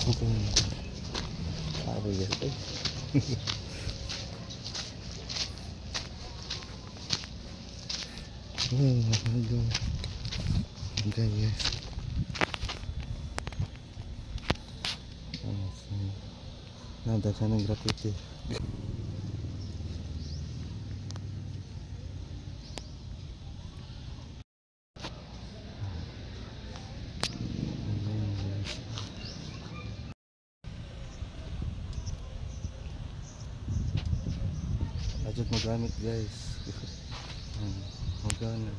조금 잡으겠어 음, 이거 굉장히 알았습니다. 나, 나 저는 이렇게 이렇게 Ajad magamit guys. Hmm, Magana.